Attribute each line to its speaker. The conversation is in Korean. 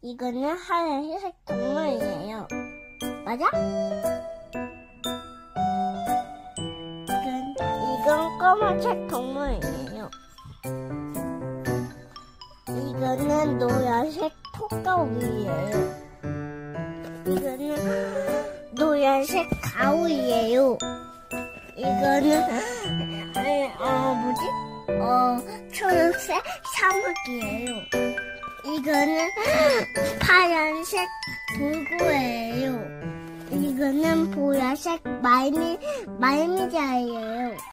Speaker 1: 이거는 하얀색 동물이에요. 맞아? 이건, 이건 검은색 동물이에요. 이거는 노란색 톡가위예요. 이거는 노란색 가위예요. 이거는 어 뭐지? 어 초록색 사막이에요. 이거는 파란색 돌고예요. 이거는 보라색 말미 말미자예요.